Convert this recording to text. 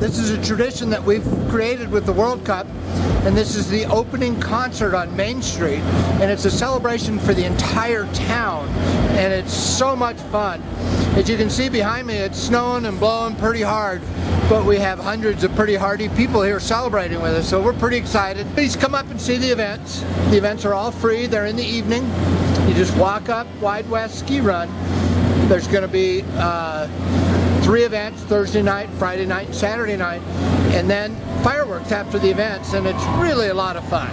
This is a tradition that we've created with the World Cup and this is the opening concert on Main Street and it's a celebration for the entire town and it's so much fun. As you can see behind me it's snowing and blowing pretty hard but we have hundreds of pretty hardy people here celebrating with us so we're pretty excited. Please come up and see the events. The events are all free, they're in the evening. You just walk up Wide West Ski Run. There's going to be uh, three events, Thursday night, Friday night, Saturday night, and then fireworks after the events, and it's really a lot of fun.